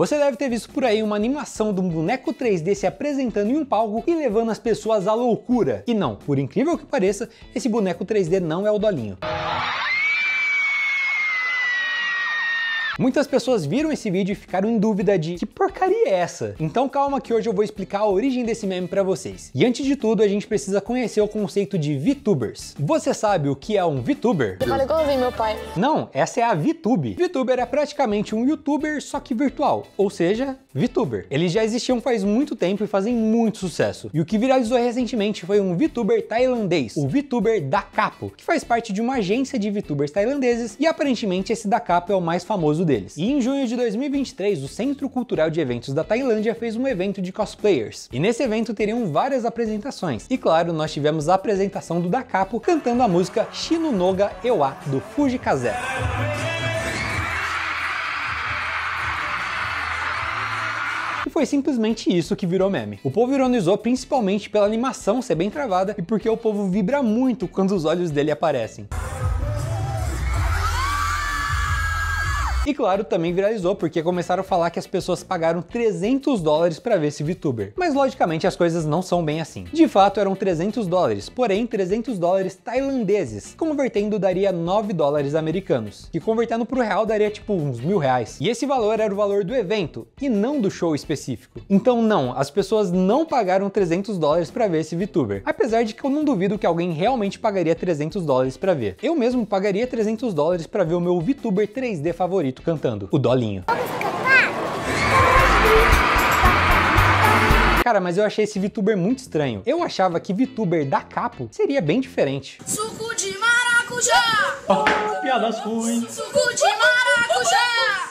Você deve ter visto por aí uma animação de um boneco 3D se apresentando em um palco e levando as pessoas à loucura. E não, por incrível que pareça, esse boneco 3D não é o Dolinho. Muitas pessoas viram esse vídeo e ficaram em dúvida de que porcaria é essa? Então calma que hoje eu vou explicar a origem desse meme para vocês. E antes de tudo, a gente precisa conhecer o conceito de VTubers. Você sabe o que é um VTuber? Você fala igualzinho meu pai. Não, essa é a VTube. VTuber é praticamente um YouTuber, só que virtual, ou seja, VTuber. Eles já existiam faz muito tempo e fazem muito sucesso. E o que viralizou recentemente foi um VTuber tailandês, o VTuber da Capo, que faz parte de uma agência de VTubers tailandeses e aparentemente esse da Capo é o mais famoso deles. E em junho de 2023, o Centro Cultural de Eventos da Tailândia fez um evento de cosplayers. E nesse evento teriam várias apresentações. E claro, nós tivemos a apresentação do Da Capo cantando a música Shinonoga Ewa do Fuji Kaze. E foi simplesmente isso que virou meme. O povo ironizou principalmente pela animação ser bem travada e porque o povo vibra muito quando os olhos dele aparecem. E claro, também viralizou porque começaram a falar que as pessoas pagaram 300 dólares para ver esse VTuber. Mas logicamente as coisas não são bem assim. De fato eram 300 dólares, porém 300 dólares tailandeses. Convertendo daria 9 dólares americanos, que convertendo pro real daria tipo uns mil reais. E esse valor era o valor do evento e não do show específico. Então não, as pessoas não pagaram 300 dólares para ver esse VTuber. Apesar de que eu não duvido que alguém realmente pagaria 300 dólares para ver. Eu mesmo pagaria 300 dólares para ver o meu VTuber 3D favorito cantando, o Dolinho. Cara, mas eu achei esse VTuber muito estranho. Eu achava que VTuber da Capo seria bem diferente. Suco de maracujá! piadas ruins. Suco de maracujá!